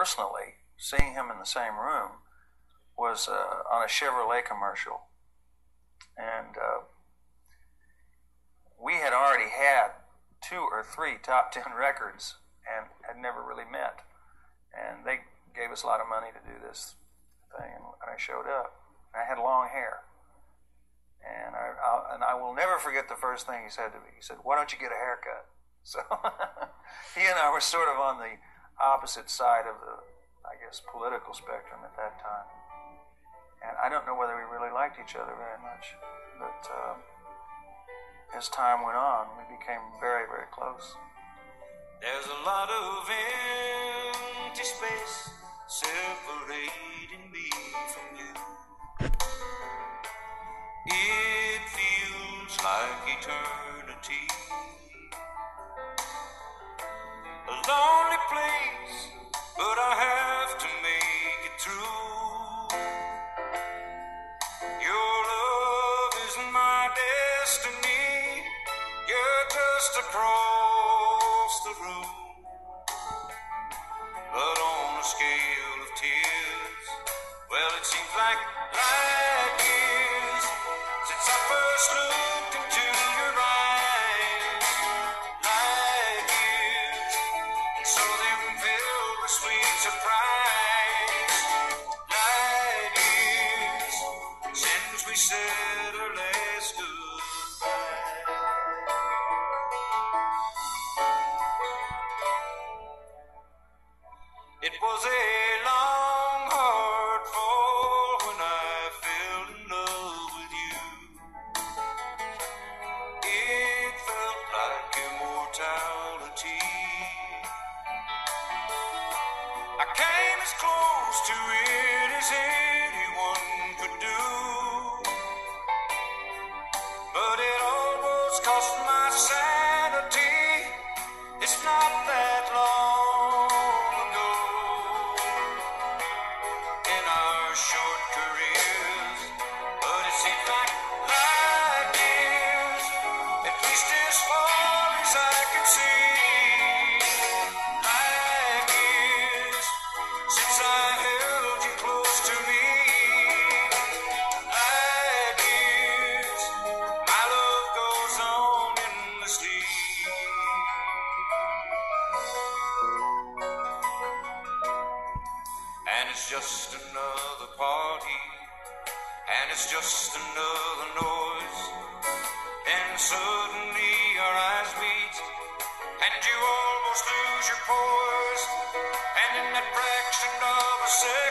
personally, seeing him in the same room was uh, on a Chevrolet commercial. And uh, we had already had two or three top 10 records and had never really met. And they gave us a lot of money to do this thing, and I showed up. I had long hair. And I, I, and I will never forget the first thing he said to me. He said, Why don't you get a haircut? So he and I were sort of on the opposite side of the, I guess, political spectrum at that time. And I don't know whether we really liked each other very much. But uh, as time went on, we became very, very close. There's a lot of empty space separating me from you. It feels like eternity. A lonely place, but I have to make it through. Your love is my destiny. You're just across the room. But on a scale of tears, well, it seems like came as close to it as it's just another party, and it's just another noise. And suddenly our eyes meet, and you almost lose your poise. And in that fraction of a second,